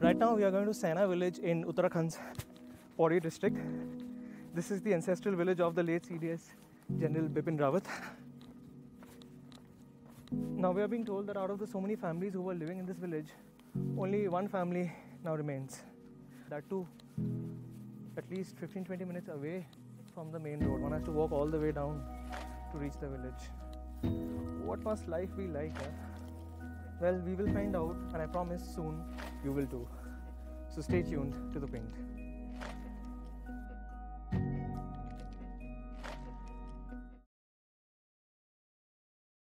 Right now, we are going to Saina village in Uttarakhand's Pauri district. This is the ancestral village of the late CDS General Bipin Rawat. Now, we are being told that out of the so many families who were living in this village, only one family now remains. That too, at least 15 20 minutes away from the main road. One has to walk all the way down to reach the village. What must life be like? eh? Well, we will find out, and I promise soon you will too. So stay tuned to the Quint.